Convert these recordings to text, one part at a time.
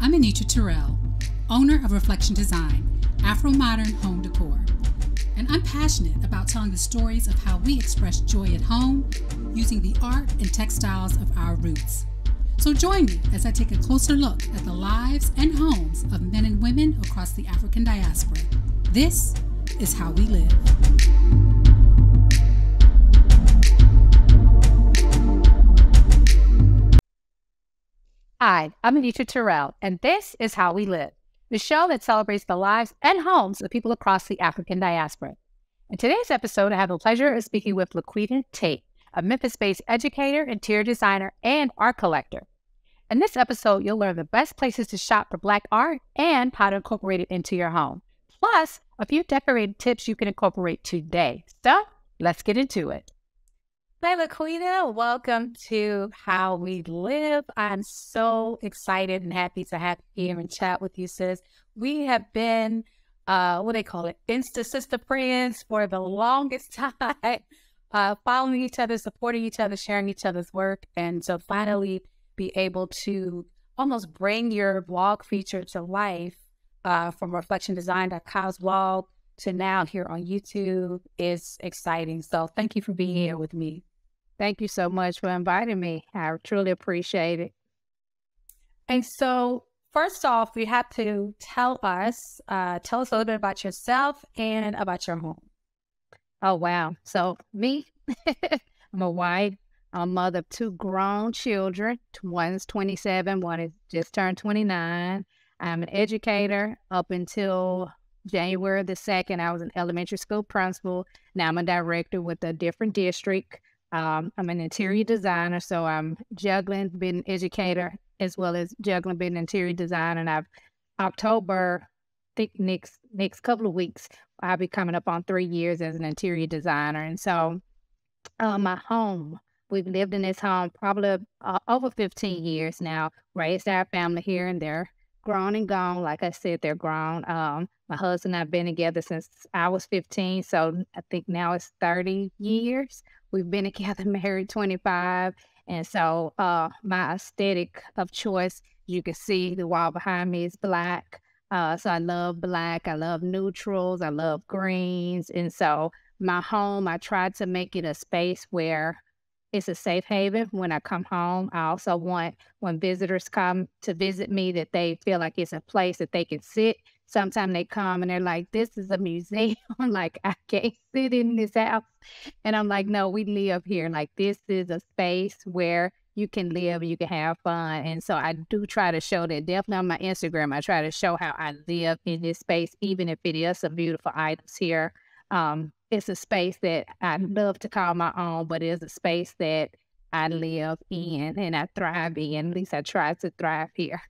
I'm Anitra Terrell, owner of Reflektion Design, Afro Modern Home Decor. And I'm passionate about telling the stories of how we express joy at home using the art and textiles of our roots. So join me as I take a closer look at the lives and homes of men and women across the African diaspora. This is how we live. Hi, I'm Anitra Terrell, and this is How We Live, the show that celebrates the lives and homes of people across the African diaspora. In today's episode, I have the pleasure of speaking with Laquita Tate, a Memphis based educator, interior designer, and art collector. In this episode, you'll learn the best places to shop for Black art and how to incorporate it into your home, plus a few decorating tips you can incorporate today. So let's get into it. Hi, Laquita. Welcome to How We Live. I'm so excited and happy to have you here and chat with you, sis. We have been, uh, what do they call it, Insta sister friends for the longest time, uh, following each other, supporting each other, sharing each other's work. And so finally be able to almost bring your blog feature to life uh, from reflektiondesign.com's blog to now here on YouTube is exciting. So thank you for being here with me. Thank you so much for inviting me. I truly appreciate it. And so, first off, we have to tell us, uh, tell us a little bit about yourself and about your home. Oh, wow. So, me, I'm a wife, I'm a mother of two grown children. One's 27, one is just turned 29. I'm an educator up until January the 2nd. I was an elementary school principal. Now I'm a director with a different district. Um, I'm an interior designer, so I'm juggling being an educator as well as juggling being an interior designer. And I've October, I think next next couple of weeks, I'll be coming up on three years as an interior designer. And so, uh, my home, we've lived in this home probably uh, over 15 years now. Raised our family here, and they're grown and gone. Like I said, they're grown. Um, my husband and I've been together since I was 15, so I think now it's 30 years. We've been together, married 25. And so uh, my aesthetic of choice, you can see the wall behind me is black. Uh, so I love black. I love neutrals. I love greens. And so my home, I tried to make it a space where it's a safe haven when I come home. I also want when visitors come to visit me that they feel like it's a place that they can sit sometimes they come and they're like, this is a museum. like, I can't sit in this house. And I'm like, no, we live here. Like, this is a space where you can live, you can have fun. And so I do try to show that definitely on my Instagram. I try to show how I live in this space, even if it is some beautiful items here. Um, it's a space that I love to call my own, but it is a space that I live in and I thrive in. At least I try to thrive here.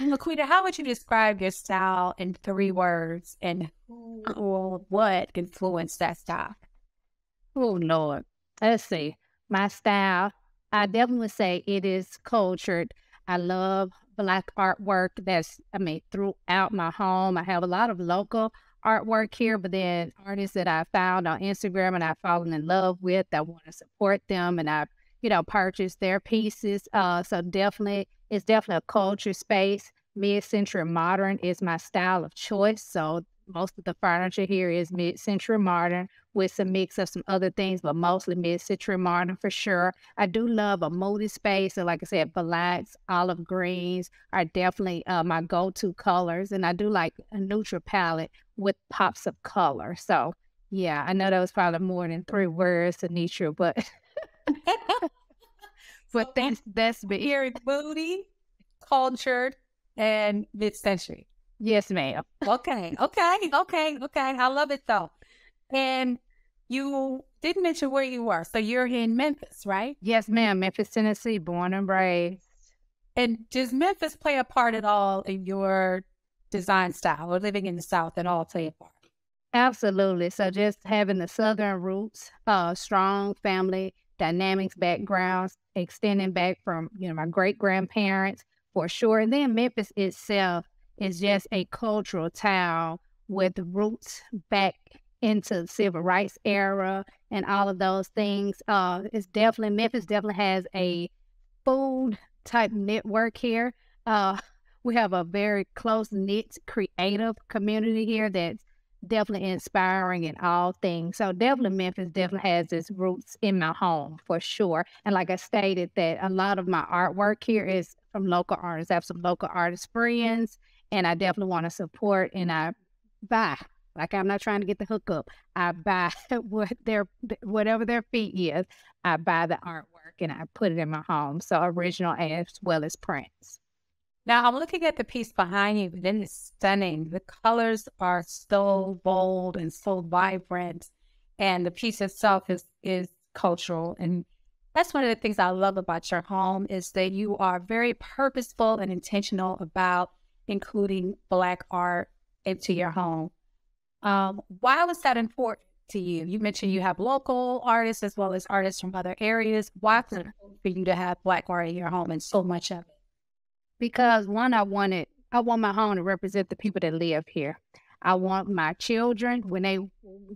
Laquita, how would you describe your style in three words and oh. who or what influenced that style? Oh, Lord. Let's see. My style, I definitely say it is cultured. I love Black artwork that's, I mean, throughout my home. I have a lot of local artwork here, but then artists that I found on Instagram and I've fallen in love with, I want to support them and I've, you know, purchased their pieces. Uh, so definitely it's definitely a culture space. Mid-century modern is my style of choice. So most of the furniture here is mid-century modern with some mix of some other things, but mostly mid-century modern for sure. I do love a moody space. So like I said, blacks, olive greens are definitely uh, my go-to colors. And I do like a neutral palette with pops of color. So yeah, I know that was probably more than three words, Anitra, but but that's that's me. Very moody, cultured, and mid-century. Yes, ma'am. Okay, okay, okay, okay. I love it though. And you didn't mention where you were, so you're in Memphis, right? Yes, ma'am. Memphis, Tennessee, born and raised. And does Memphis play a part at all in your design style, or living in the South at all play a part? Absolutely. So just having the Southern roots, uh, strong family dynamics backgrounds, extending back from, you know, my great grandparents for sure. And then Memphis itself is just a cultural town with roots back into civil rights era and all of those things. Uh, it's definitely Memphis definitely has a food type network here. uh, we have a very close knit, creative community here that's definitely inspiring in all things. So definitely Memphis definitely has its roots in my home for sure. And like I stated, that a lot of my artwork here is from local artists. I have some local artist friends, and I definitely want to support and I buy. Like I'm not trying to get the hookup. I mm-hmm. buy what their whatever their fee is. I buy the artwork and I put it in my home. So original as well as prints. Now I'm looking at the piece behind you, and it's stunning. The colors are so bold and so vibrant, and the piece itself is is cultural. And that's one of the things I love about your home is that you are very purposeful and intentional about including Black art into your home. Um, why was that important to you? You mentioned you have local artists as well as artists from other areas. Why was it important for you to have Black art in your home and so much of it? because one, I wanted, I want my home to represent the people that live here. I want my children, when they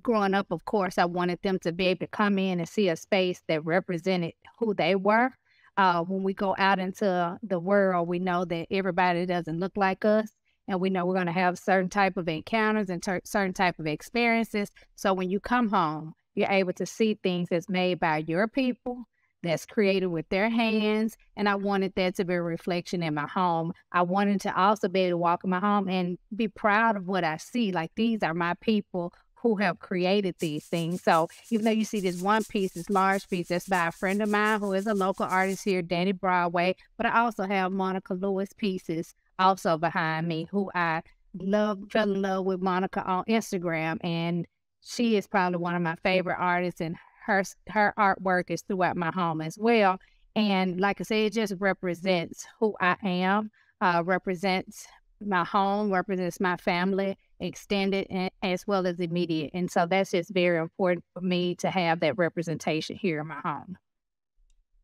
growing up, of course, I wanted them to be able to come in and see a space that represented who they were. Uh, when we go out into the world, we know that everybody doesn't look like us, and we know we're going to have certain type of encounters and ter- certain type of experiences. So when you come home, you're able to see things that's made by your people that's created with their hands. And I wanted that to be a reflection in my home. I wanted to also be able to walk in my home and be proud of what I see. Like these are my people who have created these things. So even though you see this one piece, this large piece that's by a friend of mine who is a local artist here, Danny Broadway, but I also have Monica Lewis pieces also behind me who I love, fell in love with Monica on Instagram. And she is probably one of my favorite artists and her her artwork is throughout my home as well. And like I said, it just represents who I am, uh, represents my home, represents my family, extended and, as well as immediate. And so that's just very important for me to have that representation here in my home.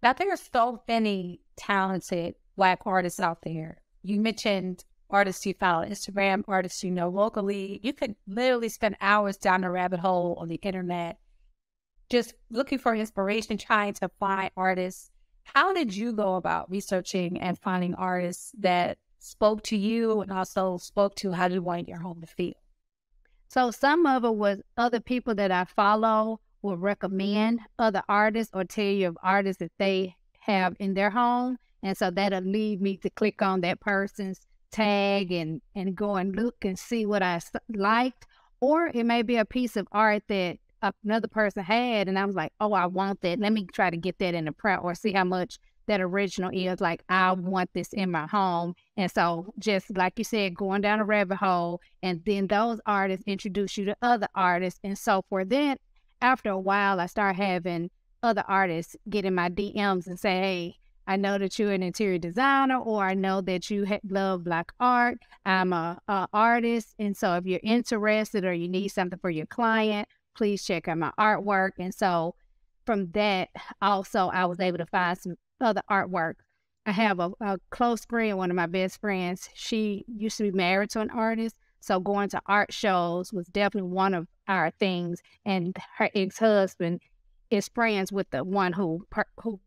Now, there are so many talented Black artists out there. You mentioned artists you follow on Instagram, artists you know locally. You could literally spend hours down the rabbit hole on the internet just looking for inspiration, trying to find artists. How did you go about researching and finding artists that spoke to you and also spoke to how you wanted your home to feel? So some of it was other people that I follow will recommend other artists or tell you of artists that they have in their home. And so that'll lead me to click on that person's tag and, and go and look and see what I liked. Or it may be a piece of art that another person had, and I was like, oh, I want that. Let me try to get that in the print or see how much that original is. Like, I want this in my home. And so, just like you said, going down a rabbit hole, and then those artists introduce you to other artists and so forth. Then, after a while, I start having other artists get in my DMs and say, hey, I know that you're an interior designer, or I know that you ha- love black art. I'm a, a artist, and so if you're interested or you need something for your client, please check out my artwork. And so from that, also, I was able to find some other artwork. I have a, a close friend, one of my best friends. She used to be married to an artist. So going to art shows was definitely one of our things. And her ex husband is friends with the one who who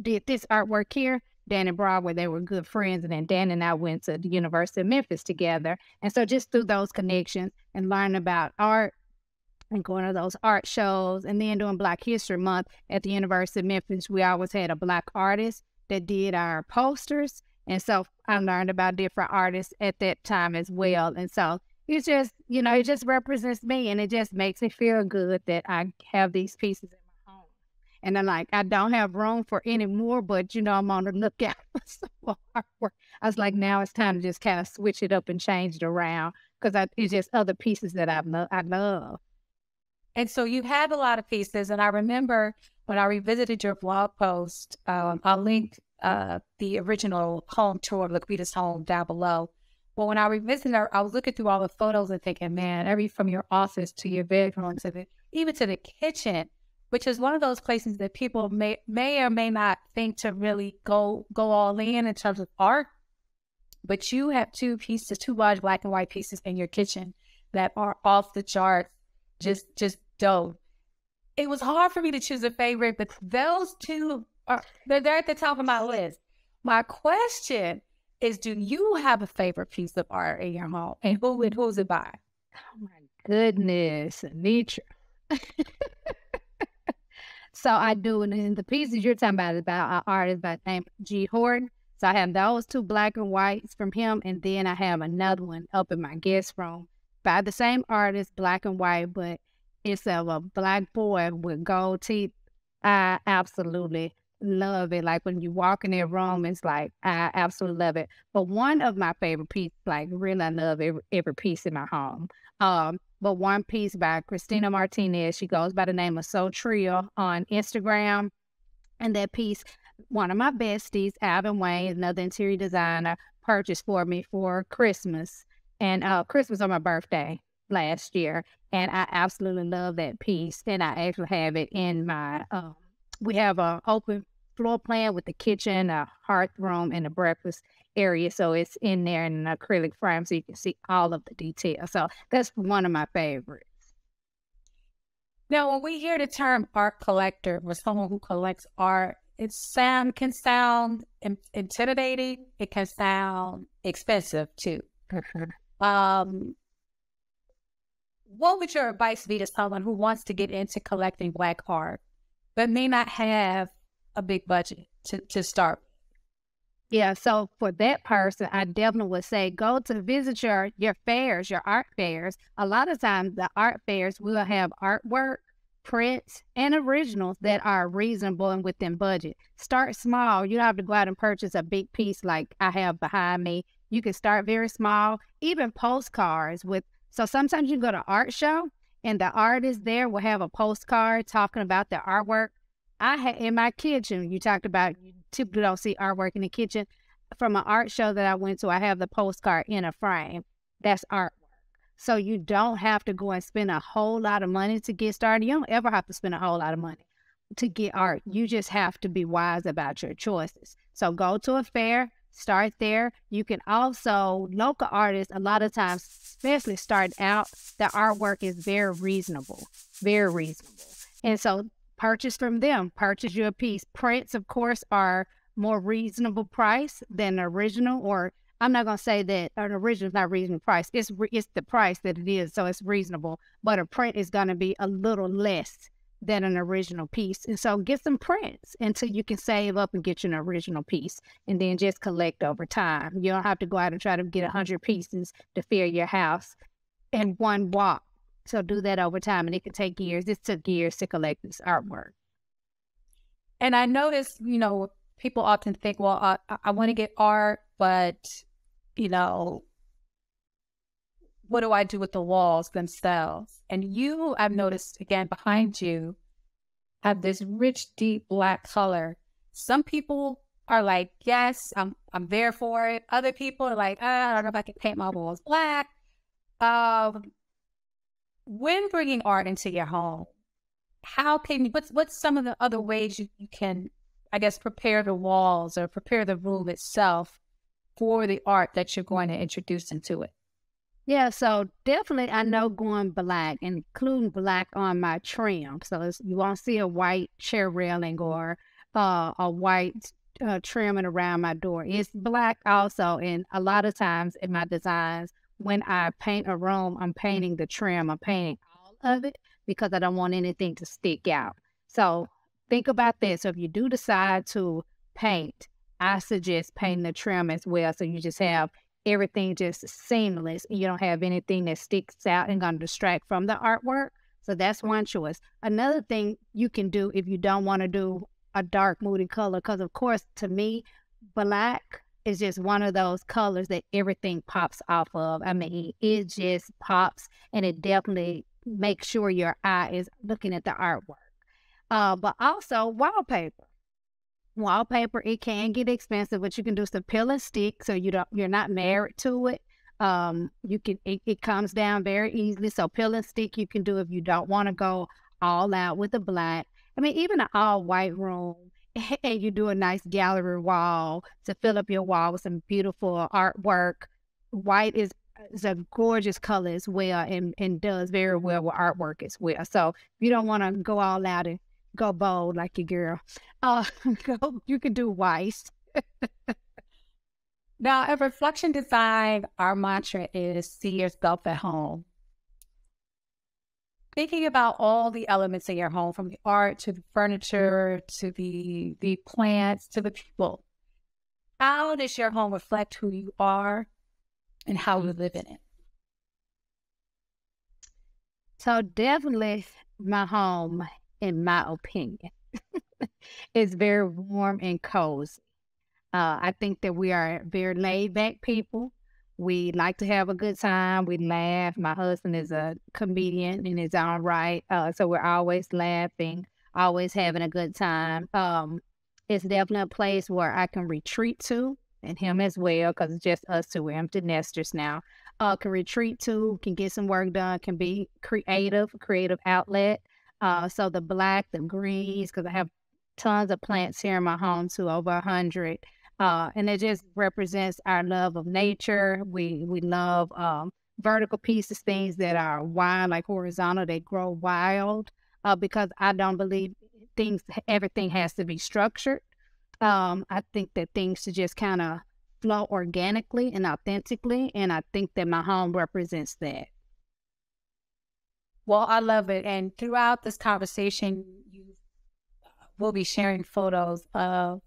did this artwork here. Danny Broadway, they were good friends. And then Dan and I went to the University of Memphis together. And so just through those connections and learning about art and going to those art shows and then doing Black History Month at the University of Memphis. We always had a Black artist that did our posters. And so I learned about different artists at that time as well. And so it's just, you know, it just represents me and it just makes me feel good that I have these pieces in. And I'm like, I don't have room for any more, but, you know, I'm on the lookout for some more artwork. I was like, now it's time to just kind of switch it up and change it around because it's just other pieces that I, lo- I love. And so you have a lot of pieces. And I remember when I revisited your blog post, um, I'll link uh, the original home tour of Laquita's home down below. But when I revisited her, I was looking through all the photos and thinking, man, every from your office to your bedroom to the even to the kitchen, which is one of those places that people may may or may not think to really go go all in in terms of art. But you have two pieces, two large black and white pieces in your kitchen that are off the charts, just just dope. It was hard for me to choose a favorite, but those two are they're, they're at the top of my list. My question is do you have a favorite piece of art in your home and who and who's it by? Oh my goodness, Anitra. so I do, and in the pieces you're talking about is about an artist by the name Gee Horton. So I have those two black and whites from him, and then I have another one up in my guest room by the same artist, black and white, but it's of a black boy with gold teeth. I absolutely love it. Like when you walk in their room, it's like I absolutely love it. But one of my favorite pieces, like really, I love every, every piece in my home. Um, but one piece by Christina Martinez. She goes by the name of Soul Trio on Instagram, and that piece, one of my besties, Alvin Wayne, another interior designer, purchased for me for Christmas and uh, Christmas on my birthday last year, and I absolutely love that piece. And I actually have it in my. Um, we have a open floor plan with the kitchen, a hearth room, and a breakfast area. So it's in there in an acrylic frame so you can see all of the details. So that's one of my favorites. Now, when we hear the term art collector or someone who collects art, it sound can sound in, intimidating. It can sound expensive too. um, what would your advice be to someone who wants to get into collecting black art, but may not have a big budget to, to start? Yeah, so for that person, I definitely would say go to visit your your fairs, your art fairs. A lot of times, the art fairs will have artwork, prints, and originals that are reasonable and within budget. Start small. You don't have to go out and purchase a big piece like I have behind me. You can start very small, even postcards with. So sometimes you go to art show and the artist there will have a postcard talking about the artwork I had in my kitchen, you talked about you typically don't see artwork in the kitchen. From an art show that I went to, I have the postcard in a frame. That's artwork. So you don't have to go and spend a whole lot of money to get started. You don't ever have to spend a whole lot of money to get art. You just have to be wise about your choices. So go to a fair, start there. You can also, local artists, a lot of times, especially starting out, the artwork is very reasonable, very reasonable. And so purchase from them. Purchase your piece. Prints, of course, are more reasonable price than original. Or I'm not gonna say that an original is not reasonable price. It's re- it's the price that it is, so it's reasonable. But a print is gonna be a little less than an original piece. And so get some prints until you can save up and get you an original piece and then just collect over time. You don't have to go out and try to get a hundred pieces to fill your house in one walk. So do that over time, and it can take years. This took years to collect this artwork. And I notice, you know, people often think, well, I, I want to get art, but, you know, what do I do with the walls themselves? And you, I've noticed again behind you, have this rich, deep black color. Some people are like, yes, I'm I'm there for it. Other people are like, oh, I don't know if I can paint my walls black. Um, when bringing art into your home, how can you, what's, what's some of the other ways you, you can, I guess, prepare the walls or prepare the room itself for the art that you're going to introduce into it? Yeah, so definitely I know going black, including black on my trim. So you won't see a white chair railing or uh, a white uh, trimming around my door. It's black also, and a lot of times in my designs, when I paint a room, I'm painting the trim, I'm painting all of it because I don't want anything to stick out. So think about this. So if you do decide to paint, I suggest painting the trim as well. So you just have everything just seamless. You don't have anything that sticks out and going to distract from the artwork. So that's one choice. Another thing you can do if you don't want to do a dark moody color, because of course, to me, black is just one of those colors that everything pops off of. I mean, it just pops and it definitely makes sure your eye is looking at the artwork. Uh, but also wallpaper. Wallpaper, it can get expensive, but you can do some peel and stick so you don't you're not married to it. Um, you can it, it comes down very easily. So peel and stick you can do if you don't want to go all out with the black. I mean, even an all white room and you do a nice gallery wall to fill up your wall with some beautiful artwork. White is is a gorgeous color as well and, and does very well with artwork as well. So you don't want to go all out and go bold like your girl, uh, go, you can do wise. Now, at Reflektion Design, our mantra is see yourself at home. Thinking about all the elements in your home, from the art to the furniture to the the plants to the people. How does your home reflect who you are and how you live in it? So definitely my home, in my opinion, it's very warm and cozy. Uh, I think that we are very laid back people. We like to have a good time. We laugh. My husband is a comedian in his own right. Uh, so we're always laughing, always having a good time. Um, it's definitely a place where I can retreat to, and him as well, because it's just us two. We're empty nesters now uh, can retreat to, can get some work done, can be creative, creative outlet. Uh, so the black, the greens, because I have tons of plants here in my home too, over a hundred. Uh, and it just represents our love of nature. We we love um, vertical pieces, things that are wild, like horizontal, they grow wild. Uh, because I don't believe things, everything has to be structured. Um, I think that things should just kind of flow organically and authentically. And I think that my home represents that. Well, I love it. And throughout this conversation, you will be sharing photos of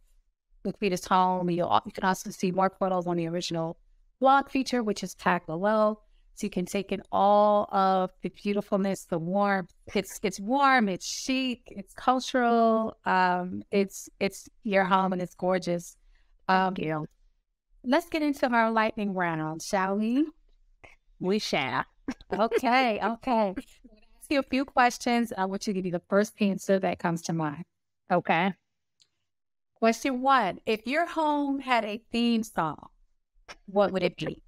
Laquita's home. You'll, you can also see more photos on the original blog feature, which is tagged below. So you can take in all of the beautifulness, the warmth. It's it's warm, it's chic, it's cultural. Um, it's it's your home and it's gorgeous. Um, yeah let's get into our lightning round, shall we? We shall. Okay, okay. ask you a few questions. I want you to give you the first answer that comes to mind. Okay. Question one If your home had a theme song, what would it be?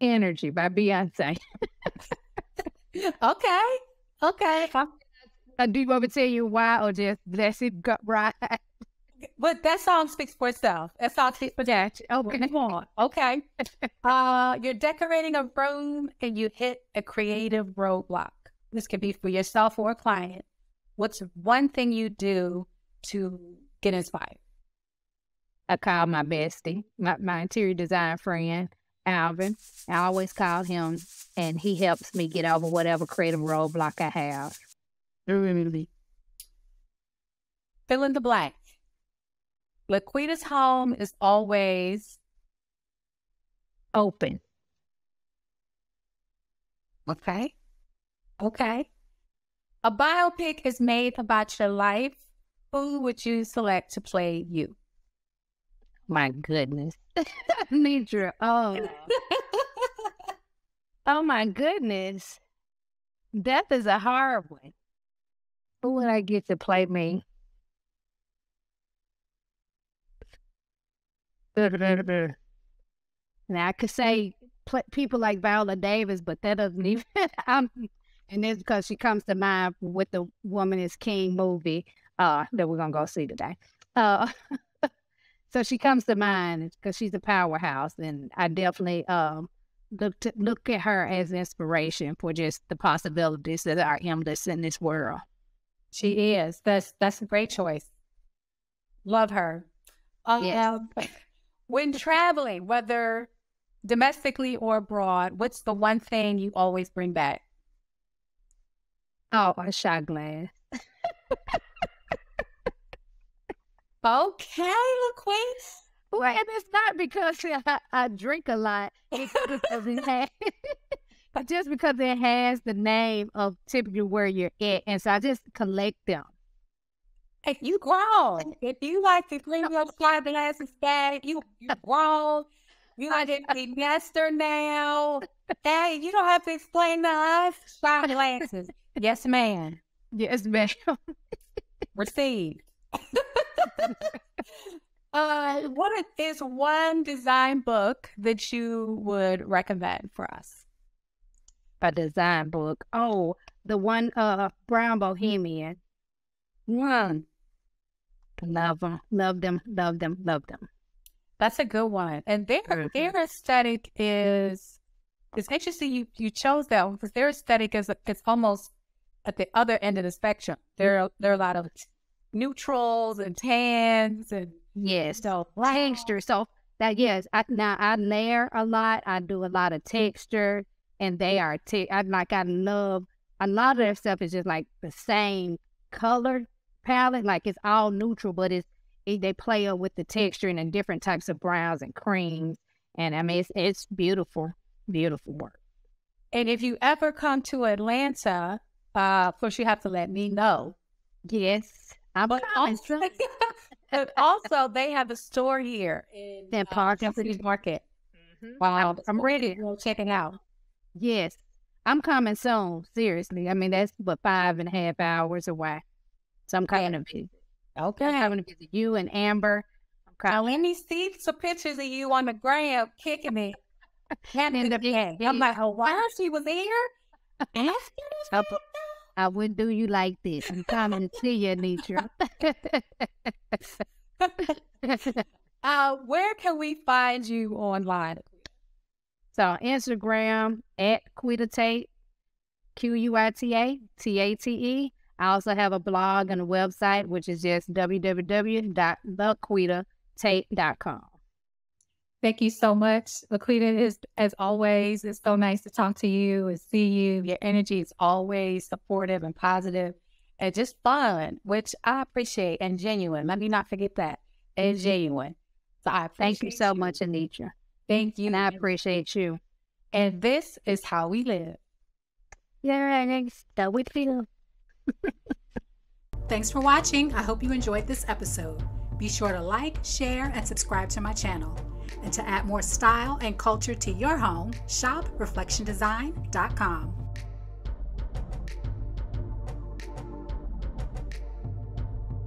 Energy by Beyonce. okay. Okay. Uh, do you want me to tell you why or just let it go right? But that song speaks for itself. That song speaks for that. Okay. Come on. Okay. uh, you're decorating a room and you hit a creative roadblock. This could be for yourself or a client. What's one thing you do to get inspired? I call my bestie, my, my interior design friend, Alvin. I always call him, and he helps me get over whatever creative roadblock I have. Really? Fill in the blank. Laquita's home is always open. Okay. Okay. A biopic is made about your life. Who would you select to play you? My goodness. Nidra. Oh. oh my goodness. Death is a hard one. Who would I get to play me? Now I could say pl- people like Viola Davis, but that doesn't even. I'm, and it's because she comes to mind with the Woman is King movie uh, that we're gonna go see today. Uh, so she comes to mind because she's a powerhouse, and I definitely um, look to, look at her as inspiration for just the possibilities that are endless in this world. She is. That's that's a great choice. Love her. Um, yes. When traveling, whether domestically or abroad, what's the one thing you always bring back? Oh, a shot glass. okay, LaQueen. Well, and it's not because I, I drink a lot. It's because it has, but just because it has the name of typically where you're at, and so I just collect them. If you grown, if you like to clean your shot glasses back, you you grown. You like to be nester now. Hey, you don't have to explain to us. Shot glasses. Yes, ma'am. Yes, ma'am. Received. uh, what is one design book that you would recommend for us? A design book. Oh, the one uh Brown Bohemian. One. Love them, love them, love them, love them. That's a good one. And their mm-hmm. their aesthetic is it's interesting you you chose that one because their aesthetic is it's almost at the other end of the spectrum. There are there are a lot of neutrals and tans and Yes, so texture. So that yes, I now I layer a lot. I do a lot of texture, and they are te- I like I love a lot of their stuff is just like the same color palette, like it's all neutral, but it's it, they play up with the texture and the different types of browns and creams, and I mean it's it's beautiful, beautiful work. And if you ever come to Atlanta, uh, of course you have to let me know. Yes, I'm But also, but also they have a store here in In uh, Ponce City City. Market. Mhm. Wow, I'm ready to go check it out. Yes, I'm coming soon. Seriously, I mean that's but five and a half hours away. So I'm to visit. I'm Okay. coming to visit you and Amber. I'm Now let me see some pictures of you on the gram kicking it. Hand in the bag. I'm like, oh wow, she was here. Asking I, I wouldn't do you like this. I'm coming to see you, Nitra. uh, where can we find you online? so Instagram at Quita Tate, Q U I T A T A T E. I also have a blog and a website, which is just www.laquitatate.com. Thank you so much, Laquita. Is as always, it's so nice to talk to you and see you. Your energy is always supportive and positive and just fun, which I appreciate and genuine. Let me not forget that. And mm-hmm. genuine. So I Thank you appreciate so much, Anitra. Thank you. And I appreciate you. And this is how we live. Yeah, next, that we feel. Thanks for watching. I hope you enjoyed this episode. Be sure to like, share, and subscribe to my channel. And to add more style and culture to your home, shop reflektiondesign.com.